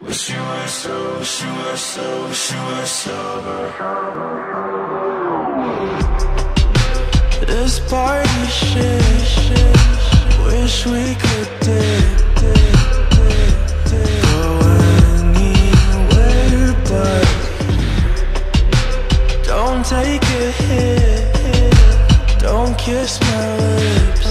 Wish you were so, wish you were so, wish you were sober. This party shit, shit, wish we could dip. Go anywhere but Don't take a hit. don't kiss my lips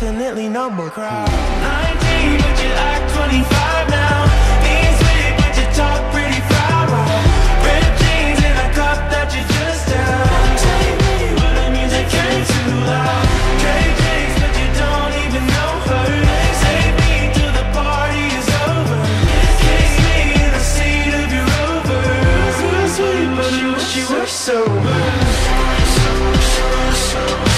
definitely no more crowd. 19, but you act 25 now. Being sweet, but you talk pretty foul. Red jeans and a cup that you just down. Take me, but the music came too loud. Trade days, but you don't even know her. Save me till the party is over. Kiss me in the seat of your rover. Sweet, sweet, but you wish you were sober. Sober, sober, sober.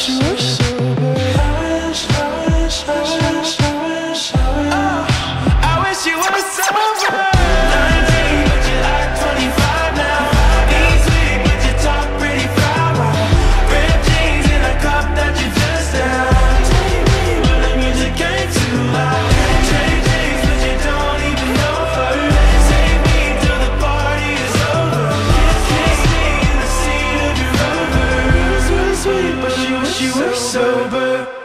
Xuxa. you were sober.